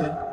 Okay.